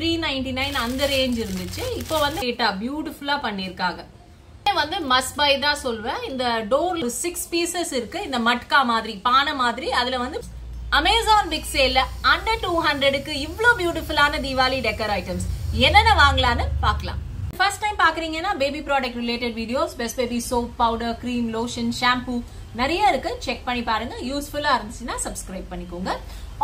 Three ninety nine அந்த range இருந்துச்சு. இப்போ வந்து பியூட்டிஃபுல்லா பண்ணிருக்காங்க. வந்து மஸ்ட் பை தான் சொல்வேன். இந்த டோர் சிக்ஸ் பீசஸ் இருக்கு. இந்த மட்கா மாதிரி பானை மாதிரி. அதுல வந்து அமேசான் பிக் சேல்ல அண்டர் டூ ஹண்ட்ரடுக்கு இவ்வளோ பியூட்டிஃபுல்லான தீபாவளி டெக்கர் ஐட்டம்ஸ் என்னென்ன வாங்கலாம்னு பார்க்கலாம். ஃபர்ஸ்ட் டைம் பாக்குறீங்கன்னா baby product related videos best baby soap powder cream lotion shampoo நிறைய இருக்கு. செக் பண்ணி பாருங்க. யூஸ்ஃபுல்லா இருந்துச்சுன்னா சப்ஸ்கிரைப் பண்ணிக்கோங்க.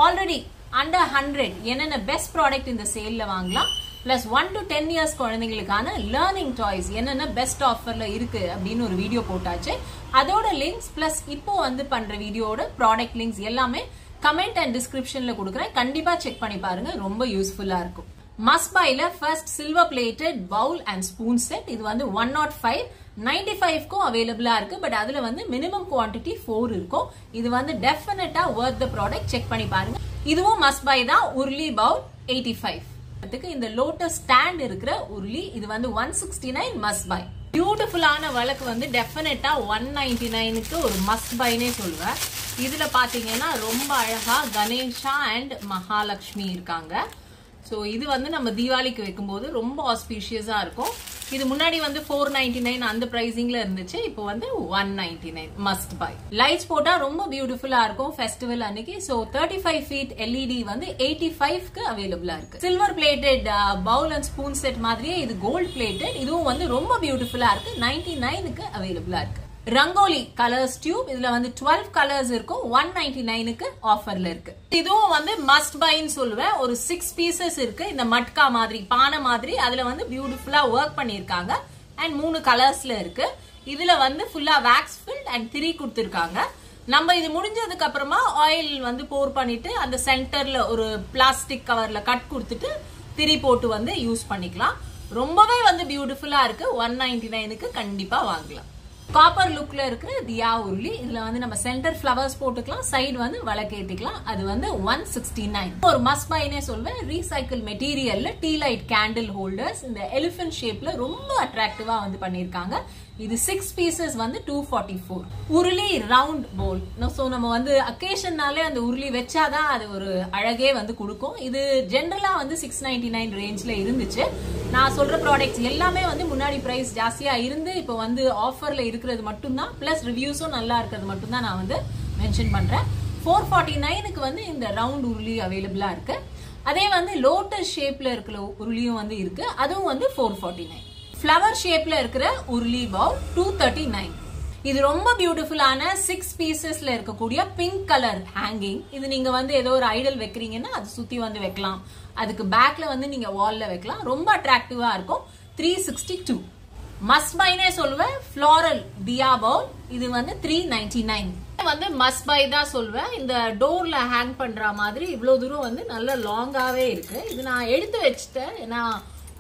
ஆல்ரெடி அண்டர் ஹண்ட்ரட் என்னென்ன பெஸ்ட் ப்ராடக்ட் இந்த சேல்ல வாங்கலாம். Plus one to ten years குழந்தைங்களுக்கான learning toys என்னென்ன பெஸ்ட் ஆஃபர்ல இருக்கு அப்படின்னு ஒரு வீடியோ போட்டாச்சு. அதோட லிங்க்ஸ் பிளஸ் இப்போ வந்து பண்ற வீடியோட ப்ராடக்ட் லிங்க்ஸ் எல்லாமே கமெண்ட் அண்ட் டிஸ்கிரிப்ஷன்ல கொடுக்குறேன். கண்டிப்பா செக் பண்ணி பாருங்க. ரொம்ப யூஸ்ஃபுல்லா இருக்கும். மஸ்பாயில first silver plated bowl and spoon set இது வந்து ஒன் நாட் ஃபைவ் நைன்டி ஃபைவ்க்கும் அவைலபிளாக இருக்குது பட் அதில் வந்து மினிமம் குவான்டிட்டி ஃபோர் இருக்கும். இது வந்து டெஃபினட்டாக ஒர்த் த ப்ராடக்ட் செக் பண்ணி பாருங்க. இதுவும் மஸ்பாய் தான். உருளி பவுல் எயிட்டி ஃபைவ் இந்த லோட்டஸ் ஸ்டாண்ட் இருக்கிற உருளி இது வந்து ஒன் சிக்ஸ்டி நைன் மஸ்பை பியூட்டிஃபுல்லான வழக்கு வந்து டெஃபினட்டா ஒன் நைன்டி நைனுக்கு ஒரு மஸ்ட் பைனே சொல்லுவேன் இதுல பாத்தீங்கன்னா ரொம்ப அழகா கணேஷா அண்ட் மகாலட்சுமி இருக்காங்க. ஸோ இது வந்து நம்ம தீபாவளிக்கு வைக்கும்போது ரொம்ப ஆஸ்பீஷியஸாக இருக்கும். இது முன்னாடி வந்து ஃபோர் நைன்டி நைன் அந்த ப்ரைஸிங்ல இருந்துச்சு. இப்போ வந்து one ninety nine must buy lights போட்டா ரொம்ப பியூட்டிஃபுல்லா இருக்கும். ஃபெஸ்டிவல் அன்னைக்கு. So thirty five feet LED வந்து எயிட்டி ஃபைவ்க்கு அவைலபிளா இருக்கு silver plated bowl and spoon set மாதிரியே இது கோல்டு பிளேட்டட் இதுவும் வந்து ரொம்ப பியூட்டிஃபுல்லா இருக்கு. நைன்டி நைனுக்கு அவைலபிளா இருக்கு. ரங்கோலி கலர்ஸ் டியூப் இதுல வந்து டுவெல் கலர்ஸ் இருக்கும். ஒன் நைன்டி நைனுக்கு ஆஃபர்ல இருக்கு. இதுவும் வந்து மஸ்ட் பைன்னு சொல்லுவேன். ஒரு சிக்ஸ் பீசஸ் இருக்கு. இந்த மட்கா மாதிரி பானை மாதிரி. அதுல வந்து பியூட்டிஃபுல்லா ஒர்க் பண்ணிருக்காங்க அண்ட் மூணு கலர்ஸ்ல இருக்கு. இதுல வந்து ஃபுல்லா வேக்ஸ் ஃபில்ட் அண்ட் திரி கொடுத்துருக்காங்க. நம்ம இது முடிஞ்சதுக்கு அப்புறமா ஆயில் வந்து போர் பண்ணிட்டு அந்த சென்டர்ல ஒரு பிளாஸ்டிக் கவர்ல கட் கொடுத்துட்டு திரி போட்டு வந்து யூஸ் பண்ணிக்கலாம். ரொம்பவே வந்து பியூட்டிஃபுல்லா இருக்கு. ஒன் நைன்டி நைனுக்கு கண்டிப்பா வாங்கலாம். காப்பர் லுக்ல இருக்கிற தியா உருளி இதுல வந்து நம்ம சென்டர் ஃபிளவர்ஸ் போட்டுக்கலாம் சைடு வந்து விளக்கேத்திக்கலாம் அது வந்து ஒன் சிக்ஸ்டி நைன் ஒரு மஸ்ட் பைனே சொல்வேன் ரீசைக்கிள் மெட்டீரியல்ல டீ லைட் கேண்டில் ஹோல்டர்ஸ் இந்த எலிஃபென்ட் ஷேப்ல ரொம்ப அட்ராக்டிவா வந்து பண்ணிருக்காங்க இது சிக்ஸ் பீசஸ் வந்து டூ ஃபார்ட்டி ஃபோர் உருளி ரவுண்ட் போல் ஸோ நம்ம வந்து அக்கேஷன்னாலே அந்த உருளி வச்சாதான் அது ஒரு அழகே வந்து கொடுக்கும். இது ஜென்ரலாக வந்து சிக்ஸ் நைன்டி நைன் ரேஞ்சில் இருந்துச்சு. நான் சொல்கிற ப்ராடக்ட்ஸ் எல்லாமே வந்து முன்னாடி ப்ரைஸ் ஜாஸ்தியாக இருந்து இப்போ வந்து ஆஃபரில் இருக்கிறது மட்டும்தான். ப்ளஸ் ரிவ்யூஸும் நல்லா இருக்கிறது மட்டும்தான் நான் வந்து மென்ஷன் பண்ணுறேன் ஃபோர் ஃபார்ட்டி நைனுக்கு வந்து இந்த ரவுண்ட் உருளி அவைலபிளாக இருக்குது அதே வந்து லோட்டஸ் ஷேப்பில் இருக்கிற உருளியும் வந்து இருக்குது அதுவும் வந்து ஃபோர் ஃபார்ட்டி நைன் ஃப்ளவர் ஷேப்ல இருக்கிற urli bowl two thirty nine இது ரொம்ப பியூட்டிஃபுல்லான சிக்ஸ் பீசஸ்ல இருக்கக்கூடிய பிங்க் கலர் ஹேங்கிங் இது நீங்க வந்து ஏதோ ஒரு ஐடல் வைக்கிறீங்கன்னா அது சுத்தி வந்து வைக்கலாம். அதுக்கு பேக்ல வந்து நீங்க வால்ல வைக்கலாம். ரொம்ப அட்ராக்டிவா இருக்கும். த்ரீ சிக்ஸ்டி டூ மஸ் பைனே சொல்லுவேன். ஃபிளாரல் தியா பவுல் இது வந்து த்ரீ நைன்டி நைன் வந்து மஸ் பை தான் சொல்வேன் இந்த டோர்ல ஹேங் பண்ற மாதிரி இவ்வளவு தூரம் வந்து நல்ல லாங்காவே இருக்கு. இது நான் எடுத்து வச்சுட்டேன். ஏன்னா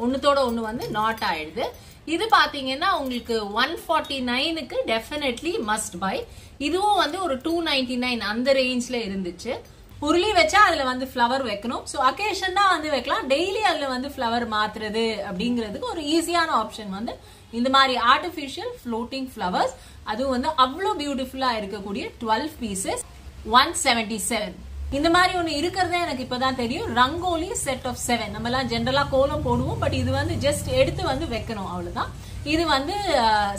ஒன்றுத்தோட ஒன்று வந்து நாட் ஆயிடுது. இது பார்த்தீங்கன்னா உங்களுக்கு ஒன் ஃபார்ட்டி நைனுக்கு டெஃபினெட்லி மஸ்ட் பை இதுவும் வந்து ஒரு டூ நைன்டி நைன் அந்த ரேஞ்சில் இருந்துச்சு. உருளி வச்சா அதுல வந்து ஃப்ளவர் வைக்கணும். ஸோ அக்கேஷன் தான் வந்து வைக்கலாம். டெய்லி அதுல வந்து ஃப்ளவர் மாத்துறது அப்படிங்கிறதுக்கு ஒரு ஈஸியான ஆப்ஷன் வந்து இந்த மாதிரி ஆர்டிஃபிஷியல் ஃப்ளோட்டிங் ஃப்ளவர்ஸ் அதுவும் வந்து அவ்வளோ பியூட்டிஃபுல்லா இருக்கக்கூடிய twelve pieces one seventy seven இந்த மாதிரி ஒன்று இருக்கிறதே எனக்கு இப்பதான் தெரியும். ரங்கோலி செட் ஆஃப் செவன் நம்ம எல்லாம் ஜென்ரலா கோலம் போடுவோம் பட் இது வந்து ஜஸ்ட் எடுத்து வந்து வைக்கணும் அவ்வளவுதான். இது வந்து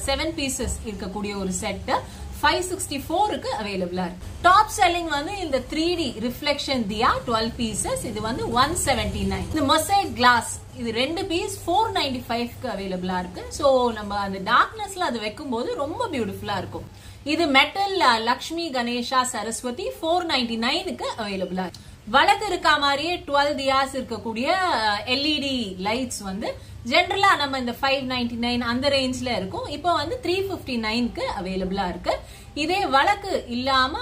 செவன் பீசஸ் இருக்கக்கூடிய ஒரு செட்டு ஃபைவ் சிக்ஸ்டி ஃபோருக்கு அவைலபிளா இருக்கு. டாப் செல்லிங் வந்து இந்த three D reflection diya twelve pieces இது வந்து ஒன் செவன்டி நைன் இந்த மொசைட் கிளாஸ் இது ரெண்டு பீஸ் ஃபோர் நைன்டி ஃபைவ்க்கு அவைலபிளா இருக்கு. ஸோ நம்ம அந்த டார்க்னஸ்ல அது வைக்கும் போது ரொம்ப பியூட்டிஃபுல்லா இருக்கும். இது metal Lakshmi Ganesha Saraswati four ninety நைனுக்கு அவைலபிளா இருக்கு. வழக்கு இருக்கா மாதிரியே டுவெல் தியாஸ் இருக்கக்கூடிய எல்இடி லைட்ஸ் வந்து ஜென்ரலா நம்ம இந்த ஃபைவ் நைன்டி நைன் அந்த ரேஞ்ச்ல இருக்கும். இப்போ வந்து த்ரீ பிப்டி நைனுக்கு அவைலபிளா இருக்கு. இதே வழக்கு இல்லாம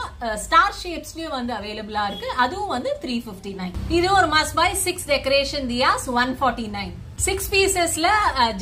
ஸ்டார் ஷேப்ஸ்லயும் வந்து அவைலபிளா இருக்கு. அதுவும் வந்து த்ரீ பிப்டி நைன் இது ஒரு must buy six decoration diyas one forty nine six பீசஸ்ல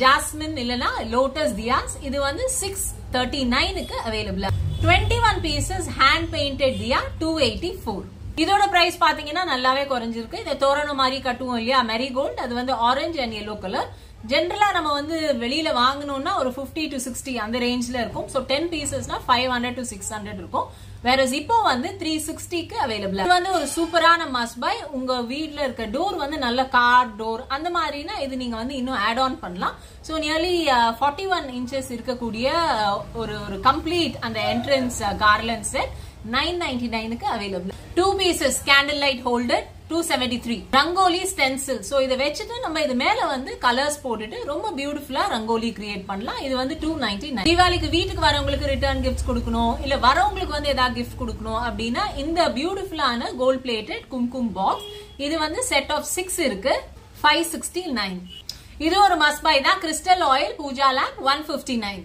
jasmine இல்லனா லோட்டஸ் தியாஸ் இது வந்து சிக்ஸ் தேர்ட்டி நைனுக்கு அவைலபிளா twenty one pieces hand painted diya two eighty four இதோட பிரைஸ் பாத்தீங்கன்னா நல்லாவே குறைஞ்சிருக்கு. இந்த தோரணம் மாதிரி கட்டுவோம் இல்லையா? மெரிகோல்ட் அது வந்து ஆரஞ்சு அண்ட் எல்லோ கலர் ஜென்ரலா நம்ம வந்து வெளியில வாங்கணும்னா ஒரு பிப்டி டு சிக்ஸ்டி அந்த ரேஞ்ச்ல இருக்கும். So ten பீசஸ்னா five hundred to six hundred இருக்கும். வேற இப்போ வந்து த்ரீ சிக்ஸ்டிக்கு அவைலபிள் இது வந்து ஒரு சூப்பரான மஸ்ட் பை உங்க வீட்ல இருக்க டோர் வந்து நல்ல கார் டோர் அந்த மாதிரினா இது நீங்க வந்து இன்னும் ஆட் ஆன் பண்ணலாம். So nearly forty one inches இருக்கக்கூடிய ஒரு ஒரு கம்ப்ளீட் அந்த entrance garland set nine ninety நைனுக்கு available two pieces candle light holder two seventy three rangoli stencil so இதை வச்சுட்டு நம்ம இது மேல வந்து கலர்ஸ் போட்டுட்டு ரொம்ப பியூட்டிஃபுல்லா ரங்கோலி கிரியேட் பண்ணலாம். இது வந்து டூ நைன்டி நைன் தீபாவளிக்கு வீட்டுக்கு வரவங்களுக்கு ரிட்டர்ன் கிஃப்ட்ஸ் கொடுக்கணும். இல்ல வரவங்களுக்கு வந்து ஏதாவது கிஃப்ட் கொடுக்கணும் அப்படின்னா இந்த பியூட்டிஃபுல்லான கோல்ட் பிளேட்டட் கும்கும் பாக்ஸ் இது வந்து செட் ஆஃப் சிக்ஸ் இருக்கு. ஃபைவ் சிக்ஸ்டி நைன் இது ஒரு மஸ்பாய் தான். Crystal oil puja lamp one fifty nine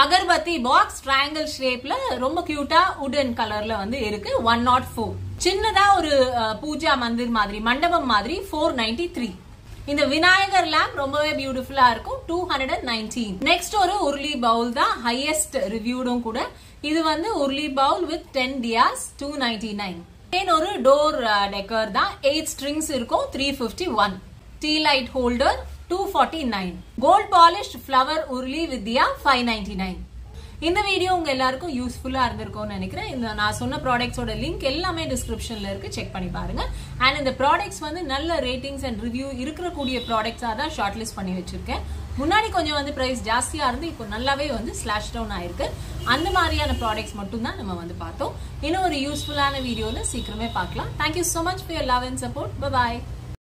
agarbatti box triangle ஷேப்ல ரொம்ப கியூட்டா உடன் கலர்ல வந்து இருக்கு. ஒன் நாட் ஃபோர் சின்னதா ஒரு பூஜா மந்திர் மாதிரி மண்டபம் மாதிரி ஃபோர் நைன்டி த்ரீ இந்த விநாயகர் லேம்ப் ரொம்பவே பியூட்டிஃபுல்லா இருக்கும். Two hundred and nineteen next ஒரு உருளி பவுல் தான் ஹையஸ்ட் ரிவ்யூடும் கூட. இது வந்து உருளி bowl with ten diyas two ninety nine ஒரு டோர் டெக்கர் தான். எயிட் ஸ்ட்ரிங்ஸ் இருக்கும். Three fifty one tea light holder two forty nine flower urli flower உருளி வித்யா ஃபைவ் நைன் இந்த வீடியோ உங்க எல்லாருக்கும் யூஸ்ஃபுல்லா இருந்திருக்கும்னு நினைக்கிறேன். இந்த நான் சொன்ன ப்ராடக்ட்ஸோட லிங்க் எல்லாமே டிஸ்கிரிப்ஷன்ல இருக்கு. செக் பண்ணி பாருங்க. அண்ட் இந்த ப்ராடக்ட்ஸ் வந்து நல்ல ரேட்டிங்ஸ் அண்ட் ரிவ்யூ இருக்கக்கூடிய ப்ராடக்ட்ஸா தான் ஷார்ட் லிஸ்ட் பண்ணி வச்சிருக்கேன். முன்னாடி கொஞ்சம் வந்து பிரைஸ் ஜாஸ்தியா இருந்து இப்போ நல்லாவே வந்து ஸ்லாஷ் டவுன் ஆயிருக்கு. அந்த மாதிரியான ப்ராடக்ட்ஸ் மட்டும் தான் நம்ம வந்து பார்த்தோம். இன்னும் ஒரு யூஸ்ஃபுல்லான வீடியோல சீக்கிரமே பார்க்கலாம். Thank you so much for your love and support bye